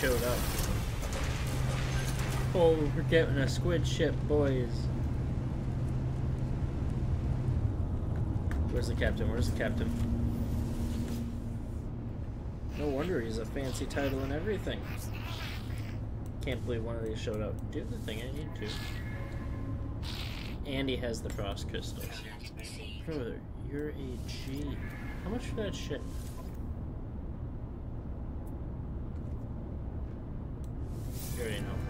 showed up. Oh, we're getting a squid ship, boys. Where's the captain? Where's the captain? No wonder he's a fancy title and everything. Can't believe one of these showed up. Do the thing I need to. Andy has the frost crystals. Brother, you're a G. How much for that shit? Already know.